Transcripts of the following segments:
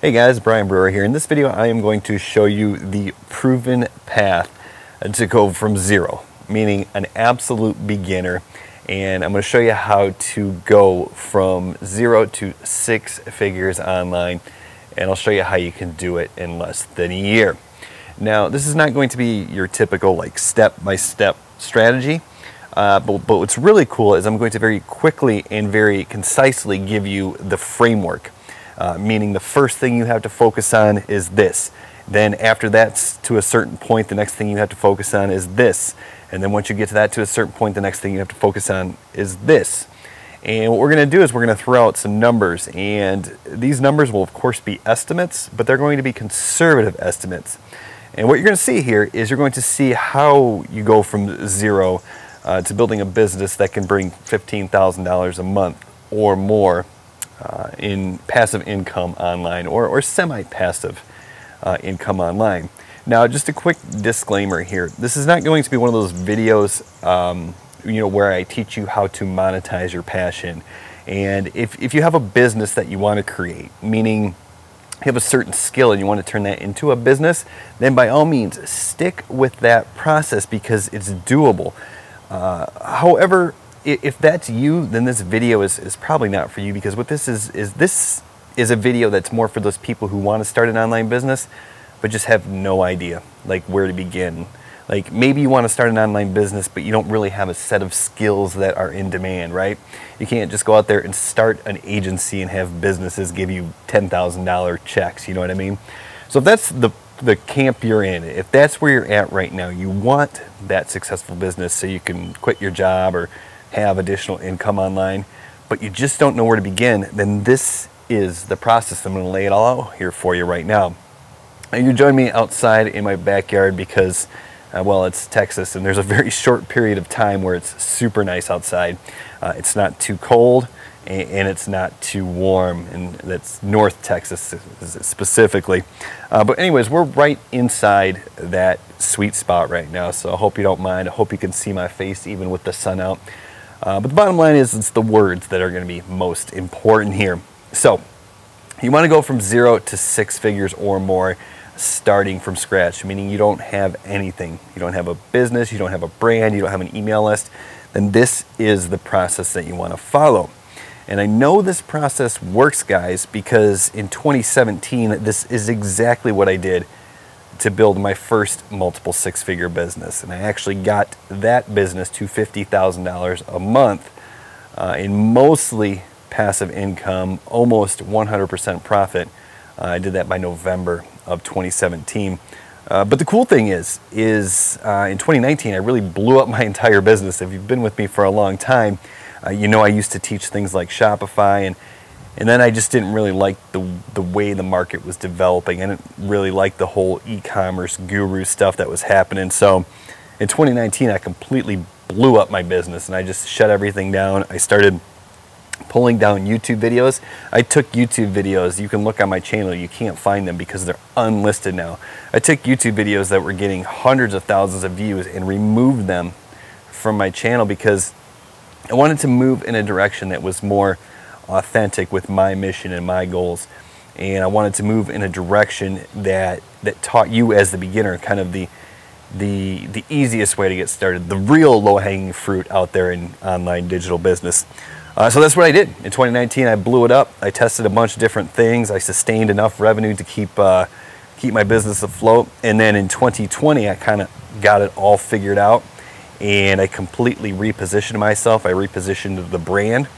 Hey guys, Brian Brewer here. In this video, I am going to show you the proven path to go from zero, meaning an absolute beginner. And I'm going to show you how to go from zero to six figures online. And I'll show you how you can do it in less than a year. Now, this is not going to be your typical like step-by-step -step strategy. Uh, but, but what's really cool is I'm going to very quickly and very concisely give you the framework uh, meaning the first thing you have to focus on is this. Then after that's to a certain point, the next thing you have to focus on is this. And then once you get to that to a certain point, the next thing you have to focus on is this. And what we're going to do is we're going to throw out some numbers. And these numbers will, of course, be estimates, but they're going to be conservative estimates. And what you're going to see here is you're going to see how you go from zero uh, to building a business that can bring $15,000 a month or more uh, in passive income online or, or semi-passive uh, income online. Now, just a quick disclaimer here. This is not going to be one of those videos um, you know, where I teach you how to monetize your passion. And if, if you have a business that you want to create, meaning you have a certain skill and you want to turn that into a business, then by all means stick with that process because it's doable. Uh, however, if that's you, then this video is, is probably not for you because what this is, is this is a video that's more for those people who want to start an online business, but just have no idea like where to begin. Like maybe you want to start an online business, but you don't really have a set of skills that are in demand, right? You can't just go out there and start an agency and have businesses give you $10,000 checks, you know what I mean? So if that's the the camp you're in, if that's where you're at right now, you want that successful business so you can quit your job or have additional income online, but you just don't know where to begin, then this is the process. I'm going to lay it all out here for you right now. And you join me outside in my backyard because, uh, well, it's Texas and there's a very short period of time where it's super nice outside. Uh, it's not too cold and, it's not too warm, and that's North Texas specifically. Uh, but anyways, we're right inside that sweet spot right now, so I hope you don't mind. I hope you can see my face even with the sun out. Uh, but the bottom line is it's the words that are going to be most important here. So you want to go from zero to six figures or more starting from scratch, meaning you don't have anything. You don't have a business, you don't have a brand, you don't have an email list. Then this is the process that you want to follow. And I know this process works, guys, because in 2017, this is exactly what I did to build my first multiple six figure business. And I actually got that business to $50,000 a month uh, in mostly passive income, almost 100% profit. Uh, I did that by November of 2017. Uh, but the cool thing is, is uh, in 2019, I really blew up my entire business. If you've been with me for a long time, uh, you know I used to teach things like Shopify and and then I just didn't really like the, the way the market was developing. I didn't really like the whole e-commerce guru stuff that was happening. So in 2019, I completely blew up my business and I just shut everything down. I started pulling down YouTube videos. I took YouTube videos, you can look on my channel, you can't find them because they're unlisted now. I took YouTube videos that were getting hundreds of thousands of views and removed them from my channel because I wanted to move in a direction that was more authentic with my mission and my goals. And I wanted to move in a direction that that taught you as the beginner kind of the the the easiest way to get started, the real low-hanging fruit out there in online digital business. Uh, so that's what I did in 2019. I blew it up. I tested a bunch of different things. I sustained enough revenue to keep uh, keep my business afloat. And then in 2020, I kind of got it all figured out, and I completely repositioned myself. I repositioned the brand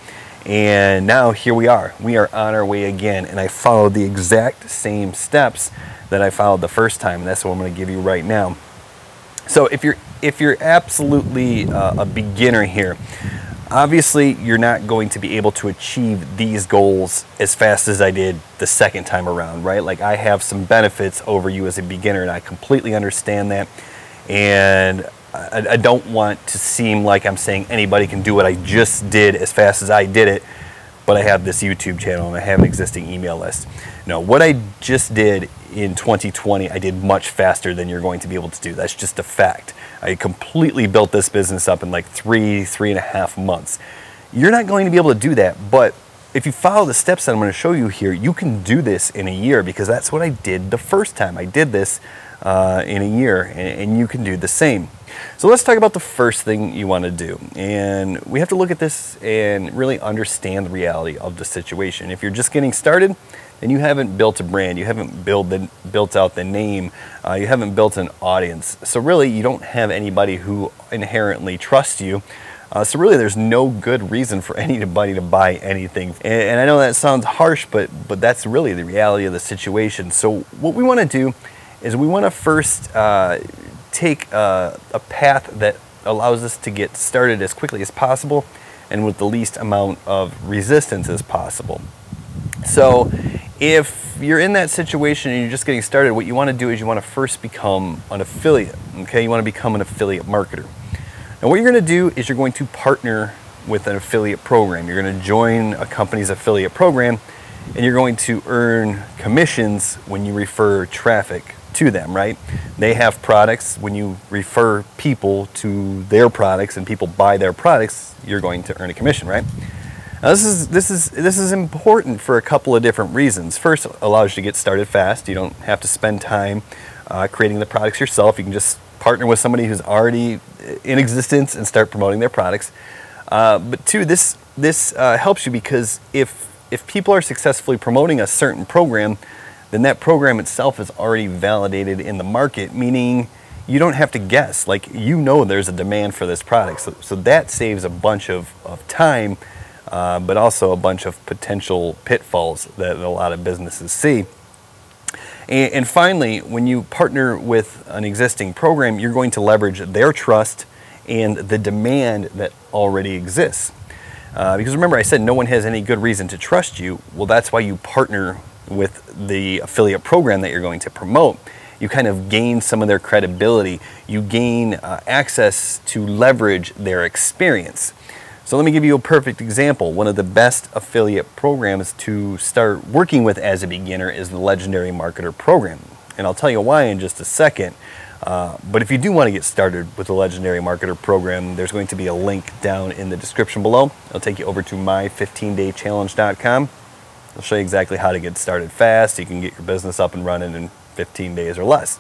and now here we are. We are on our way again. And I followed the exact same steps that I followed the first time. And that's what I'm going to give you right now. So if you're if you're absolutely uh, a beginner here, obviously you're not going to be able to achieve these goals as fast as I did the second time around, right? Like I have some benefits over you as a beginner and I completely understand that. And I, I, don't want to seem like I'm saying anybody can do what I just did as fast as I did it, but I have this YouTube channel and I have an existing email list. No, what I just did in 2020, I did much faster than you're going to be able to do. That's just a fact. I completely built this business up in like three, three and a half months. You're not going to be able to do that, but if you follow the steps that I'm going to show you here, you can do this in a year because that's what I did the first time. I did this uh, in a year, and, and you can do the same. So let's talk about the first thing you want to do. And we have to look at this and really understand the reality of the situation. If you're just getting started, and you haven't built a brand, you haven't built the, built out the name, uh, you haven't built an audience. So really, you don't have anybody who inherently trusts you. Uh, so really, there's no good reason for anybody to buy anything. And, and, I know that sounds harsh, but but that's really the reality of the situation. So what we want to do is we want to first uh, take a, a path that allows us to get started as quickly as possible and with the least amount of resistance as possible. So if you're in that situation and you're just getting started, what you want to do is you want to first become an affiliate. Okay, you want to become an affiliate marketer. And what you're going to do is you're going to partner with an affiliate program. You're going to join a company's affiliate program and you're going to earn commissions when you refer traffic to them, right? They have products. When you refer people to their products and people buy their products, you're going to earn a commission, right? Now this is this is this is important for a couple of different reasons. First, allows you to get started fast. You don't have to spend time uh, creating the products yourself. You can just partner with somebody who's already in existence and start promoting their products. Uh, but two, this this uh, helps you because if if people are successfully promoting a certain program, then that program itself is already validated in the market, meaning you don't have to guess. Like you know there's a demand for this product. So, so that saves a bunch of, of time uh, but also a bunch of potential pitfalls that a lot of businesses see. And, and finally, when you partner with an existing program, you're going to leverage their trust and the demand that already exists. Uh, because remember, I said no one has any good reason to trust you. Well, that's why you partner with the affiliate program that you're going to promote. You kind of gain some of their credibility. You gain uh, access to leverage their experience. So let me give you a perfect example. One of the best affiliate programs to start working with as a beginner is the Legendary Marketer Program. And I'll tell you why in just a second. Uh, but if you do want to get started with the Legendary Marketer Program, there's going to be a link down in the description below. It'll take you over to my15daychallenge.com. I'll show you exactly how to get started fast. You can get your business up and running in 15 days or less.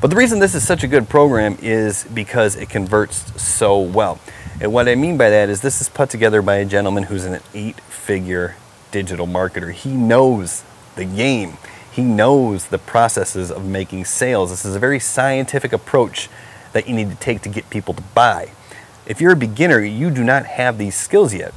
But the reason this is such a good program is because it converts so well. And what I mean by that is this is put together by a gentleman who's an eight figure digital marketer. He knows the game. He knows the processes of making sales. This is a very scientific approach that you need to take to get people to buy. If you're a beginner, you do not have these skills yet.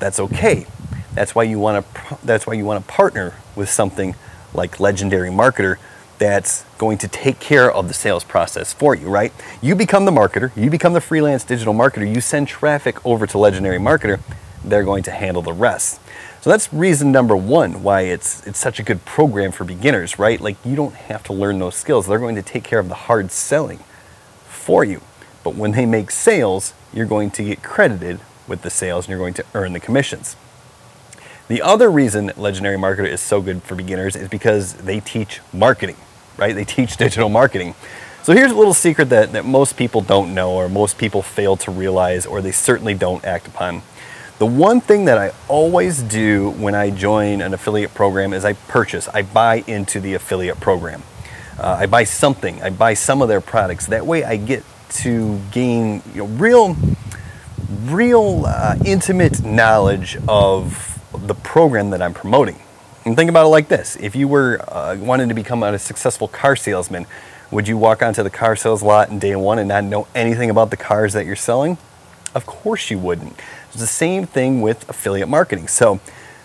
That's okay. That's why you want to that's why you want to partner with something like Legendary Marketer that's going to take care of the sales process for you, right? You become the marketer, you become the freelance digital marketer, you send traffic over to Legendary Marketer, they're going to handle the rest. So that's reason number one why it's it's such a good program for beginners, right? Like you don't have to learn those skills. They're going to take care of the hard selling for you. But when they make sales, you're going to get credited with the sales and you're going to earn the commissions. The other reason Legendary Marketer is so good for beginners is because they teach marketing right? They teach digital marketing. So here's a little secret that, that most people don't know or most people fail to realize or they certainly don't act upon. The one thing that I always do when I join an affiliate program is I purchase, I buy into the affiliate program. Uh, I buy something, I buy some of their products. That way I get to gain you know, real, real uh, intimate knowledge of the program that I'm promoting. And think about it like this. If you were uh, wanting to become a successful car salesman, would you walk onto the car sales lot in day one and not know anything about the cars that you're selling? Of course you wouldn't. It's the same thing with affiliate marketing. So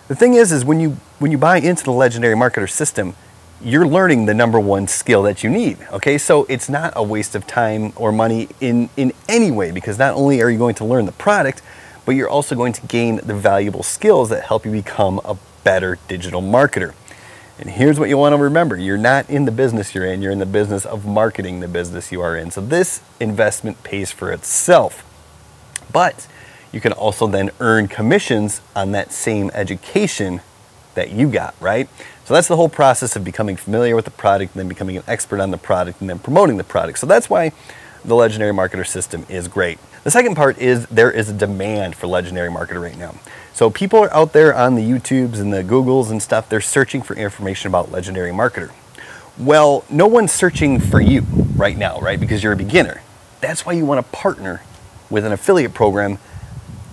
the thing is, is when you, when you buy into the legendary marketer system, you're learning the number one skill that you need. Okay, so it's not a waste of time or money in, in any way because not only are you going to learn the product, but you're also going to gain the valuable skills that help you become a better digital marketer. And here's what you want to remember. You're not in the business you're in, you're in the business of marketing the business you are in. So this investment pays for itself. But you can also then earn commissions on that same education that you got, right? So that's the whole process of becoming familiar with the product and then becoming an expert on the product and then promoting the product. So that's why the Legendary Marketer system is great. The second part is there is a demand for Legendary Marketer right now. So people are out there on the YouTubes and the Googles and stuff, they're searching for information about Legendary Marketer. Well, no one's searching for you right now, right? Because you're a beginner. That's why you want to partner with an affiliate program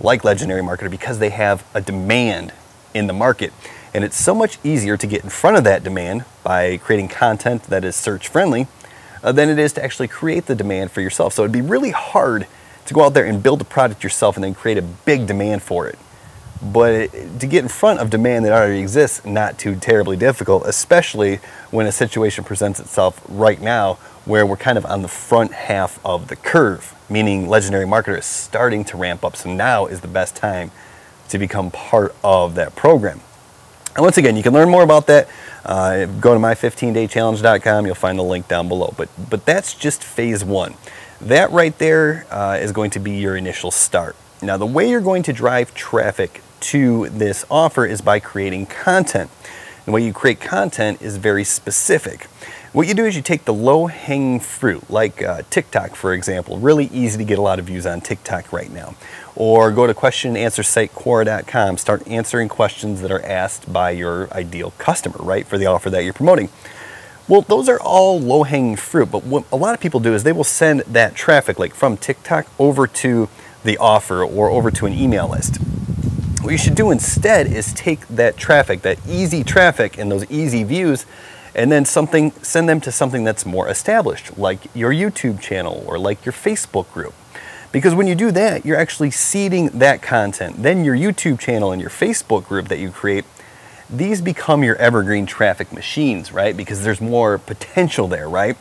like Legendary Marketer because they have a demand in the market. And it's so much easier to get in front of that demand by creating content that is search friendly uh, than it is to actually create the demand for yourself. So it'd be really hard to go out there and build a product yourself and then create a big demand for it. But to get in front of demand that already exists, not too terribly difficult, especially when a situation presents itself right now where we're kind of on the front half of the curve, meaning Legendary Marketer is starting to ramp up. So now is the best time to become part of that program. And once again, you can learn more about that. Uh, go to my15daychallenge.com. You'll find the link down below. But, but that's just phase one. That right there uh, is going to be your initial start. Now, the way you're going to drive traffic to this offer is by creating content. The way you create content is very specific. What you do is you take the low-hanging fruit, like uh, TikTok, for example. Really easy to get a lot of views on TikTok right now. Or go to question and answer site Start answering questions that are asked by your ideal customer, right, for the offer that you're promoting. Well, those are all low-hanging fruit, but what a lot of people do is they will send that traffic, like from TikTok, over to the offer or over to an email list. What you should do instead is take that traffic, that easy traffic and those easy views, and then something send them to something that's more established like your YouTube channel or like your Facebook group. Because when you do that you're actually seeding that content. Then your YouTube channel and your Facebook group that you create these become your evergreen traffic machines right? Because there's more potential there right?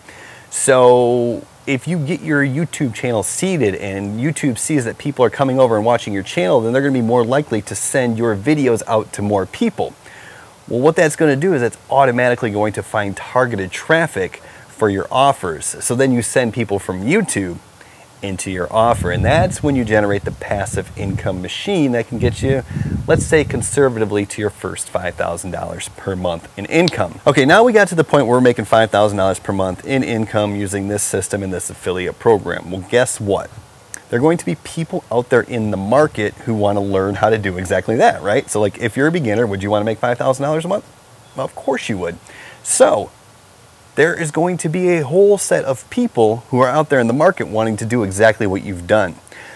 So if you get your YouTube channel seeded and YouTube sees that people are coming over and watching your channel then they're going to be more likely to send your videos out to more people well, what that's going to do is it's automatically going to find targeted traffic for your offers. So then you send people from YouTube into your offer. And that's when you generate the passive income machine that can get you, let's say conservatively, to your first $5,000 per month in income. Okay, now we got to the point where we're making $5,000 per month in income using this system and this affiliate program. Well, guess what? There are going to be people out there in the market who want to learn how to do exactly that, right? So like if you're a beginner, would you want to make $5,000 a month? Well, of course you would. So there is going to be a whole set of people who are out there in the market wanting to do exactly what you've done.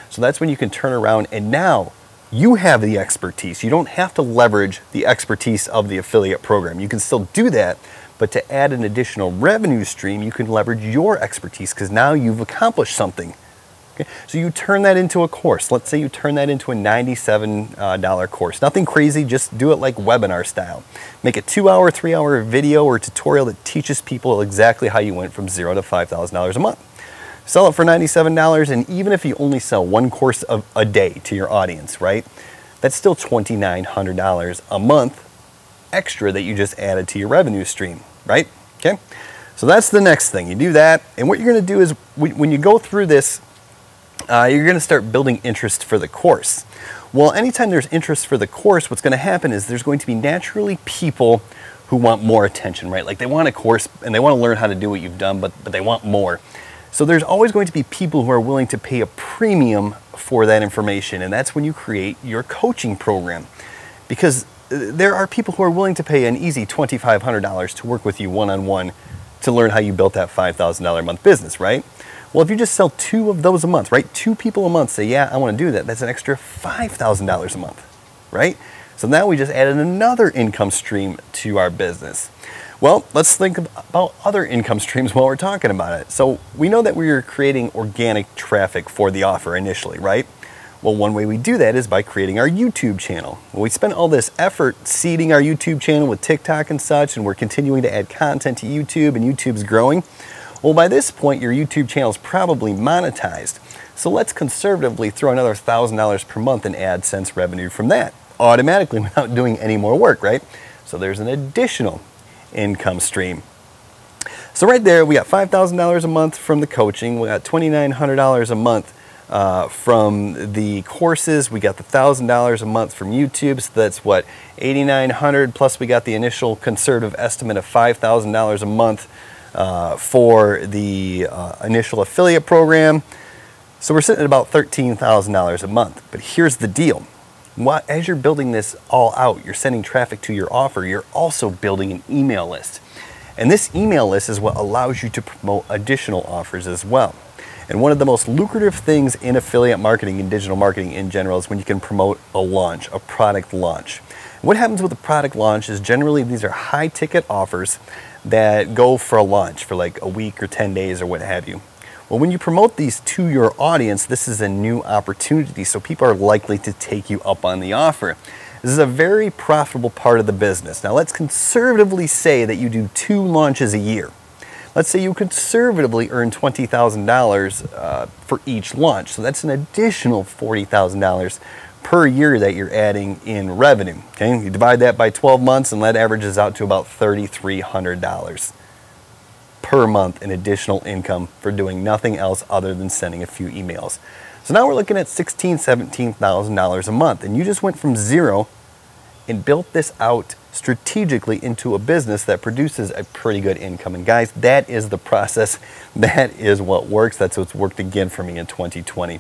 So that's when you can turn around and now you have the expertise. You don't have to leverage the expertise of the affiliate program. You can still do that, but to add an additional revenue stream, you can leverage your expertise because now you've accomplished something Okay? So you turn that into a course. Let's say you turn that into a $97 uh, course. Nothing crazy, just do it like webinar style. Make a two hour, three hour video or tutorial that teaches people exactly how you went from zero to $5,000 a month. Sell it for $97 and even if you only sell one course of a day to your audience, right? That's still $2,900 a month extra that you just added to your revenue stream, right? Okay. So that's the next thing. You do that, and what you're going to do is when you go through this uh, you're going to start building interest for the course. Well, anytime there's interest for the course, what's going to happen is there's going to be naturally people who want more attention, right? Like they want a course and they want to learn how to do what you've done, but, but they want more. So there's always going to be people who are willing to pay a premium for that information, and that's when you create your coaching program. Because uh, there are people who are willing to pay an easy $2,500 to work with you one-on-one -on -one to learn how you built that $5,000 a month business, right? Well, if you just sell two of those a month, right? Two people a month say, yeah, I want to do that. That's an extra $5,000 a month, right? So now we just added another income stream to our business. Well, let's think about other income streams while we're talking about it. So we know that we are creating organic traffic for the offer initially, right? Well, one way we do that is by creating our YouTube channel. Well, we spent all this effort seeding our YouTube channel with TikTok and such, and we're continuing to add content to YouTube, and YouTube's growing. Well, by this point, your YouTube channel is probably monetized. So let's conservatively throw another $1,000 per month in AdSense revenue from that, automatically without doing any more work, right? So there's an additional income stream. So right there, we got $5,000 a month from the coaching. We got $2,900 a month uh, from the courses. We got the $1,000 a month from YouTube. So that's what, 8,900 plus we got the initial conservative estimate of $5,000 a month uh, for the uh, initial affiliate program. So we're sitting at about $13,000 a month. But here's the deal. As you're building this all out, you're sending traffic to your offer, you're also building an email list. And this email list is what allows you to promote additional offers as well. And one of the most lucrative things in affiliate marketing and digital marketing in general is when you can promote a launch, a product launch. What happens with a product launch is generally these are high ticket offers that go for a launch for like a week or 10 days or what have you. Well, when you promote these to your audience, this is a new opportunity, so people are likely to take you up on the offer. This is a very profitable part of the business. Now, let's conservatively say that you do two launches a year. Let's say you conservatively earn $20,000 uh, for each launch. So that's an additional $40,000 per year that you're adding in revenue. Okay, you divide that by 12 months and that averages out to about $3,300 per month in additional income for doing nothing else other than sending a few emails. So now we're looking at $16,000, $17,000 a month and you just went from zero and built this out strategically into a business that produces a pretty good income. And guys, that is the process. That is what works. That's what's worked again for me in 2020.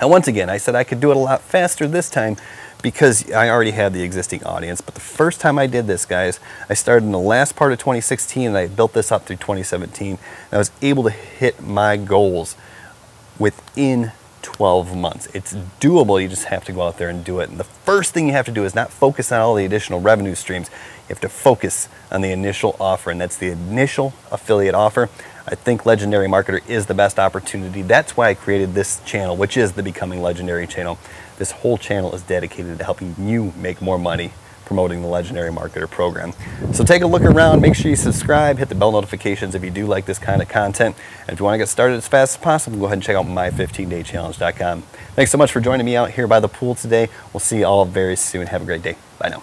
Now, once again, I said I could do it a lot faster this time because I already had the existing audience. But the first time I did this, guys, I started in the last part of 2016 and I built this up through 2017. I was able to hit my goals within 12 months. It's doable, you just have to go out there and do it. And the first thing you have to do is not focus on all the additional revenue streams. You have to focus on the initial offer, and that's the initial affiliate offer. I think Legendary Marketer is the best opportunity. That's why I created this channel, which is the Becoming Legendary channel. This whole channel is dedicated to helping you make more money promoting the Legendary Marketer program. So take a look around, make sure you subscribe, hit the bell notifications if you do like this kind of content. And if you want to get started as fast as possible, go ahead and check out my15daychallenge.com. Thanks so much for joining me out here by the pool today. We'll see you all very soon. Have a great day. Bye now.